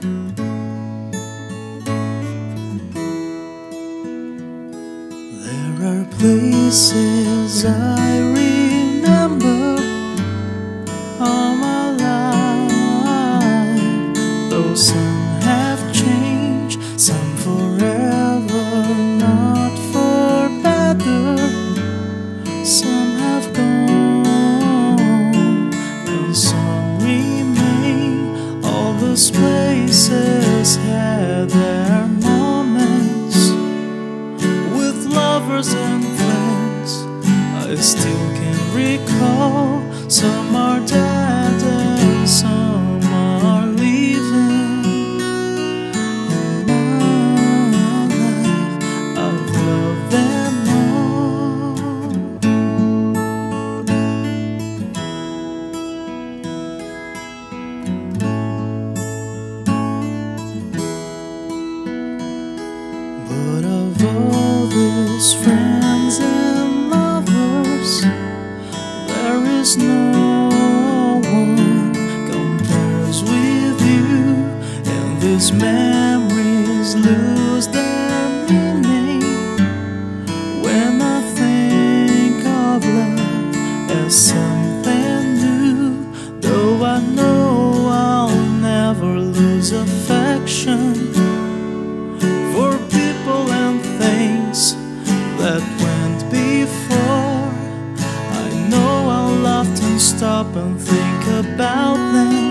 There are places I remember all my life. Though some have changed, some forever, not for better. Some have gone, and some remain. All the splendor places had their moments with lovers and friends. I still can recall. Some are dead and some there is no one compares with you, and these memories lose their meaning when I think of love as something new. Though I know I'll never lose affection for people and things that stop and think about them.